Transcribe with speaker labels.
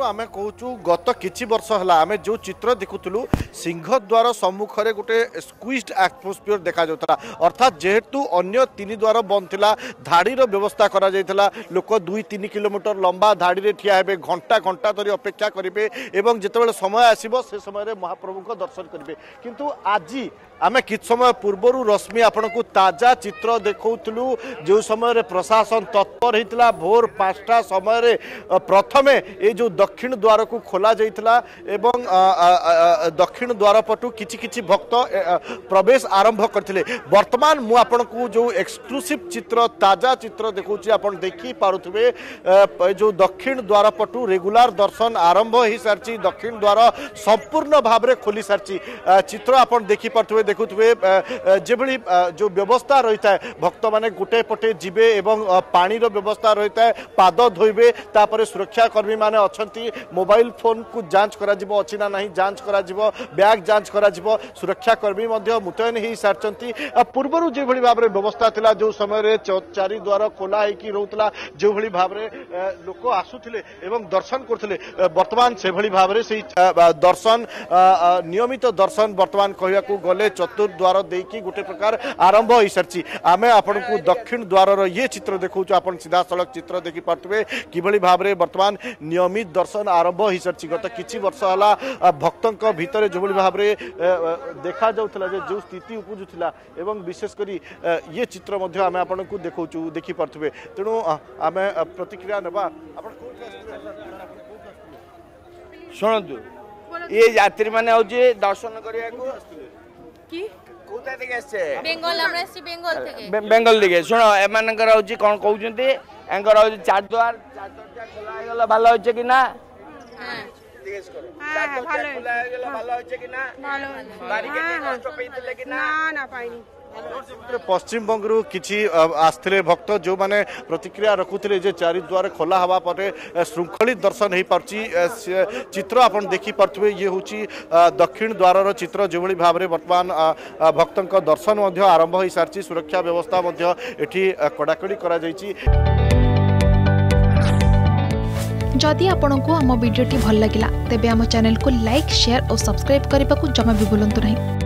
Speaker 1: ଆମେ କହୁଛୁ ଗତ କିଛି ବର୍ଷ ହେଲା ଆମେ ଯେଉଁ ଚିତ୍ର ଦେଖୁଥିଲୁ ସିଂହଦ୍ୱାର ସମ୍ମୁଖରେ ଗୋଟେ ସ୍କୁଇଜ୍ଡ ଆଟମୋସ୍ଫିୟର ଦେଖାଯାଉଥିଲା ଅର୍ଥାତ୍ ଯେହେତୁ ଅନ୍ୟ ତିନି ଦ୍ୱାର ବନ୍ଦ ଥିଲା ଧାଡ଼ିର ବ୍ୟବସ୍ଥା କରାଯାଇଥିଲା ଲୋକ ଦୁଇ ତିନି କିଲୋମିଟର ଲମ୍ବା ଧାଡ଼ିରେ ଠିଆ ହେବେ ଘଣ୍ଟା ଘଣ୍ଟା ଧରି ଅପେକ୍ଷା କରିବେ ଏବଂ ଯେତେବେଳେ ସମୟ ଆସିବ ସେ ସମୟରେ ମହାପ୍ରଭୁଙ୍କ ଦର୍ଶନ କରିବେ କିନ୍ତୁ ଆଜି ଆମେ କିଛି ସମୟ ପୂର୍ବରୁ ରଶ୍ମି ଆପଣଙ୍କୁ ତାଜା ଚିତ୍ର ଦେଖାଉଥିଲୁ ଯେଉଁ ସମୟରେ ପ୍ରଶାସନ ତତ୍ପର ହେଇଥିଲା ଭୋର ପାଞ୍ଚଟା ସମୟରେ ପ୍ରଥମେ ଏଇ ଯେଉଁ দক্ষিণ দ্বারকু খোলা যাই এবং দক্ষিণ দ্বার পটু কিছু কিছু ভক্ত প্রবেশ আরম্ভ করে বর্তমান মু আপনার যে এক্সক্লুসিভ চিত্র তাজা চিত্র দেখছি আপনার দেখি পুবে যে দক্ষিণ দ্বার পটু রেগুলার দর্শন আরম্ভ হয়ে সারি দক্ষিণ দ্বার সম্পূর্ণ ভাবে খোলি সারি চিত্র আপনার দেখি পুবে দেখু যেভাবে যে ব্যবস্থা রয়েছে ভক্ত মানে গোটে পটে যাবে এবং পাণির ব্যবস্থা রয়েছে পাদ ধোবে তাপরে সুরক্ষাকর্মী মানে অনেক मोबाइल फोन को जांच करा जिबो अछि ना जांच करा जिबो बैग जांच करा जिबो सुरक्षा कर्मी मध्य मुतयन ही सारचंती पूर्वरु जे भली भाबरे व्यवस्था थिला जो समय रे चारि द्वार खोला है कि रहतला जो भली भाबरे लोक आसुथिले एवं दर्शन करथिले वर्तमान से भली भाबरे से दर्शन नियमित दर्शन वर्तमान कहिया को गले चतुर द्वार देकी गुटे प्रकार आरंभ होई सरची आमे आपन को दक्षिण द्वार रो ये चित्र देखौ छ आपन सीधा सड़क चित्र देखि पर्तबे किभली भाबरे वर्तमान नियमित ଦର୍ଶନ ଆରମ୍ଭ ହୋଇସାରିଛି ଗତ କିଛି ବର୍ଷ ହେଲା ଭକ୍ତଙ୍କ ଭିତରେ ଯେଉଁଭଳି ଭାବରେ ଦେଖାଯାଉଥିଲା ଯେ ଯେଉଁ ସ୍ଥିତି ଉପୁଜୁଥିଲା ଏବଂ ବିଶେଷ କରି ଇଏ ଚିତ୍ର ମଧ୍ୟ ଆମେ ଆପଣଙ୍କୁ ଦେଖାଉଛୁ ଦେଖିପାରୁଥିବେ ତେଣୁ ଆମେ ପ୍ରତିକ୍ରିୟା ନେବା ଆପଣ
Speaker 2: ଶୁଣନ୍ତୁ ଇଏ ଯାତ୍ରୀମାନେ ହେଉଛି ଦର୍ଶନ କରିବାକୁ ବେଙ୍ଗଲ থেকে ଶୁଣ ଏମାନଙ୍କର ହେଉଛି କ'ଣ କହୁଛନ୍ତି এঙ্কর হচ্ছে চার দোয়ার চার দরজা খোলা হয়ে ভালো হচ্ছে কি না
Speaker 3: হ্যাঁ।
Speaker 2: হ্যাঁ, ভালো হয়েছে
Speaker 4: হ্যাঁ।
Speaker 2: কিনা
Speaker 4: না পাইনি
Speaker 1: पश्चिम बंग रु किसी आसते भक्त जो मैंने प्रतिक्रिया रखुते चारिद्वार खोला हवा पर श्रृंखलित दर्शन हो पार चित्र आप देखिपे ये हूँ दक्षिण द्वार चित्र जो भाव में बर्तमान भक्त दर्शन आरंभ हो सारी सुरक्षा व्यवस्था कड़ाकड़ी कर
Speaker 5: जदि आपण को आम भिड्टे भल लगा तेब चेल को लाइक सेयार और सब्सक्राइब करने को जमा भी बुलां नहीं